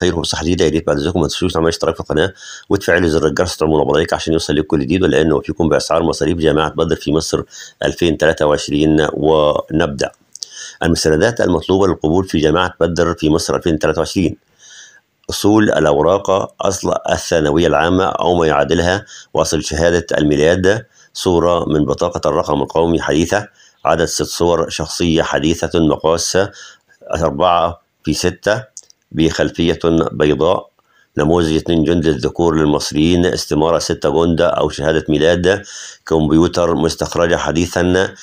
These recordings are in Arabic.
خير وصحة جديدة. يا ريت بعد ذلك ما تنسوش تعملوا اشتراك في القناة وتفعلوا زر الجرس وتعملوا بريك عشان يوصل لكم جديد ولأنه وفيكم بأسعار مصاريف جامعة بدر في مصر 2023 ونبدأ. المستندات المطلوبة للقبول في جامعة بدر في مصر 2023 أصول الأوراق أصل الثانوية العامة أو ما يعادلها وأصل شهادة الميلاد. صورة من بطاقة الرقم القومي حديثة. عدد ست صور شخصية حديثة مقاس أربعة في ستة. بخلفية بيضاء نموذج اثنين جند للذكور للمصريين استمارة ستة جندة أو شهادة ميلاد كمبيوتر مستخرجة حديثا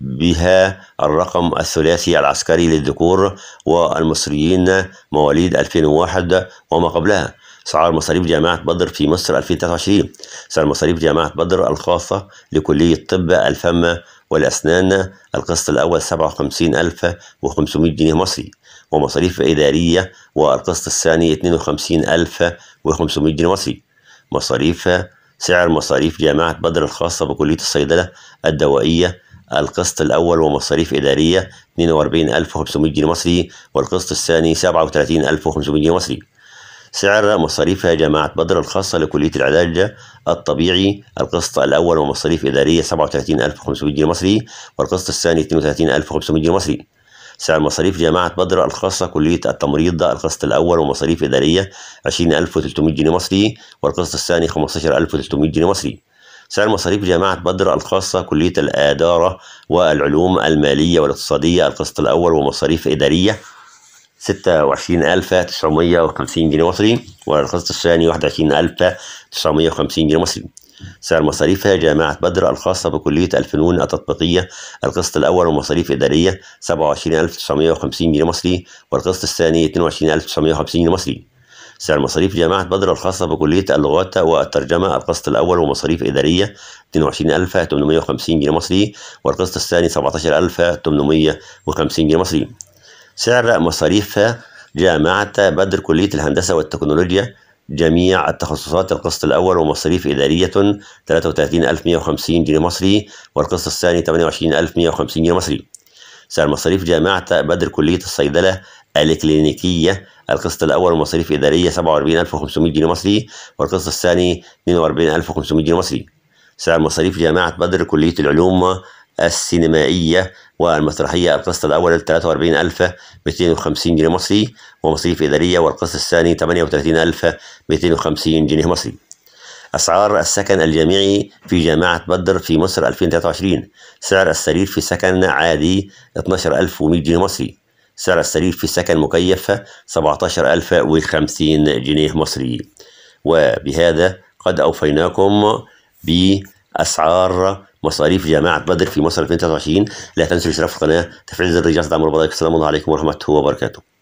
بها الرقم الثلاثي العسكري للذكور والمصريين مواليد 2001 وما قبلها. أسعار مصاريف جامعة بدر في مصر 2023 سعر مصاريف جامعة بدر الخاصة لكلية طب الفم والأسنان القسط الأول 57500 جنيه مصري ومصاريف إدارية والقسط الثاني 52500 جنيه مصري. مصاريف سعر مصاريف جامعة بدر الخاصة بكلية الصيدلة الدوائية القسط الأول ومصاريف إدارية 42500 جنيه مصري والقسط الثاني 37500 جنيه مصري. سعر مصاريف جامعة بدر الخاصة لكلية العلاج الطبيعي. القسط الأول ومصاريف إدارية 37500 جنيه مصري والقسط الثاني 32500 جنيه مصري. سعر مصاريف جامعة بدر الخاصة كلية التمريض القسط الأول ومصاريف إدارية 20300 جنيه مصري والقسط الثاني 15300 جنيه مصري. سعر مصاريف جامعة بدر الخاصة كلية الإدارة والعلوم المالية والاقتصادية القسط الأول ومصاريف إدارية ستة وعشرين ألف تسعمية وخمسين جنيه مصري والقسط الثاني واحد وعشرين ألف تسعمية وخمسين جنيه مصري. سعر مصاريفها جامعة بدر الخاصة بكلية الفنون التطبيقية. القسط الأول ومصاريف إدارية سبعة وعشرين ألف تسعمية وخمسين جنيه مصري والقسط الثاني اتنين وعشرين ألف تسعمية وخمسين جنيه مصري. سعر مصاريف جامعة بدر الخاصة بكلية اللغات والترجمة. القسط الأول ومصاريف إدارية 22850 جنيه مصري والقسط الثاني 17850 جنيه مصري. سعر مصاريف جامعة بدر كلية الهندسة والتكنولوجيا جميع التخصصات. القسط الأول ومصاريف إدارية 33150 جنيه مصري والقسط الثاني 28150 جنيه مصري. سعر مصاريف جامعة بدر كلية الصيدلة الكلينيكية. القسط الأول ومصاريف إدارية 47500 جنيه مصري والقسط الثاني 42500 جنيه مصري. سعر مصاريف جامعة بدر كلية العلوم السينمائية والمسرحية القسط الأول 43250 جنيه مصري ومصاريف إدارية والقسط الثاني 38250 جنيه مصري. أسعار السكن الجامعي في جامعة بدر في مصر 2023 سعر السرير في سكن عادي 12100 جنيه مصري. سعر السرير في سكن مكيف 17050 جنيه مصري. وبهذا قد أوفيناكم بأسعار مصاريف جامعة بدر في مصر 2023 لا تنسوا الاشتراك في القناة. تفعيل زر الجرس دعم السلام عليكم ورحمة الله وبركاته.